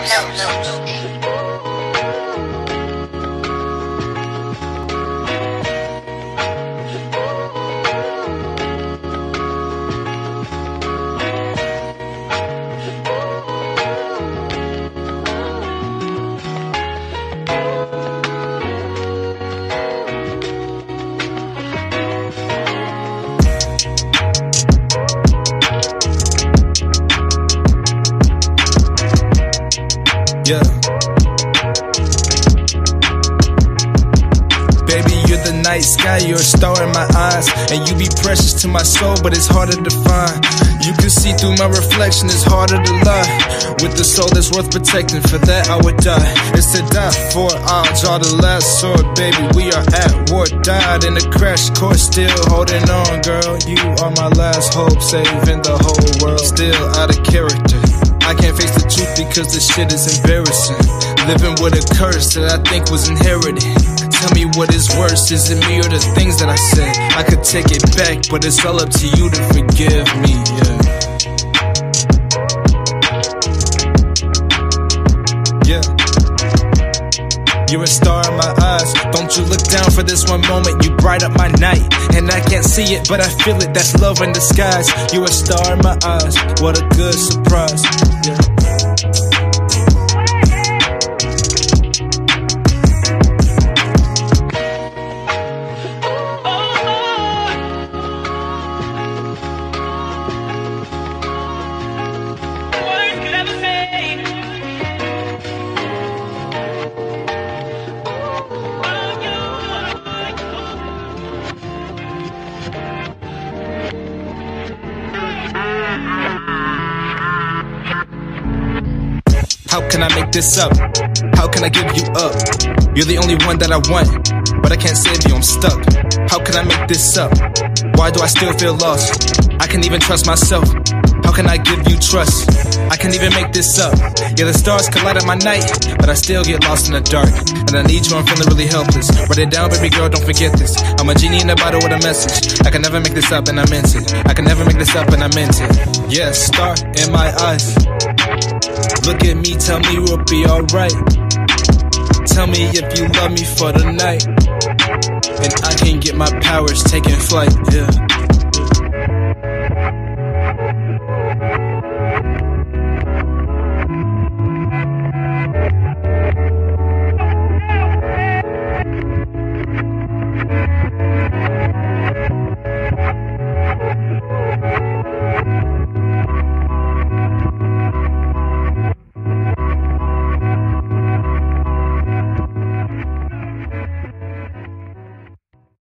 No. Yeah. Baby, you're the night sky, you're a star in my eyes. And you be precious to my soul, but it's harder to find. You can see through my reflection, it's harder to lie. With the soul that's worth protecting, for that I would die. It's to die for, I'll draw the last sword, baby. We are at war, died in a crash course, still holding on, girl. You are my last hope, saving the whole world. Still out of character. I can't face the truth because this shit is embarrassing. Living with a curse that I think was inherited. Tell me what is worse, is it me or the things that I said? I could take it back, but it's all up to you to forgive me, yeah. Yeah. You're a star in my eyes. Don't you look down for this one moment. You bright up my night. And I can't see it, but I feel it. That's love in disguise. You're a star in my eyes. What a good surprise. Yeah. How can I make this up? How can I give you up? You're the only one that I want, but I can't save you, I'm stuck. How can I make this up? Why do I still feel lost? I can't even trust myself. How can I give you trust? I can't even make this up. Yeah, the stars collide at my night, but I still get lost in the dark. And I need you, I'm feeling really helpless. Write it down, baby girl, don't forget this. I'm a genie in a bottle with a message. I can never make this up, and I meant it. I can never make this up, and I meant it. Yeah, star in my eyes. Look at me, tell me we'll be alright. Tell me if you love me for the night. And I can get my powers taking flight, yeah.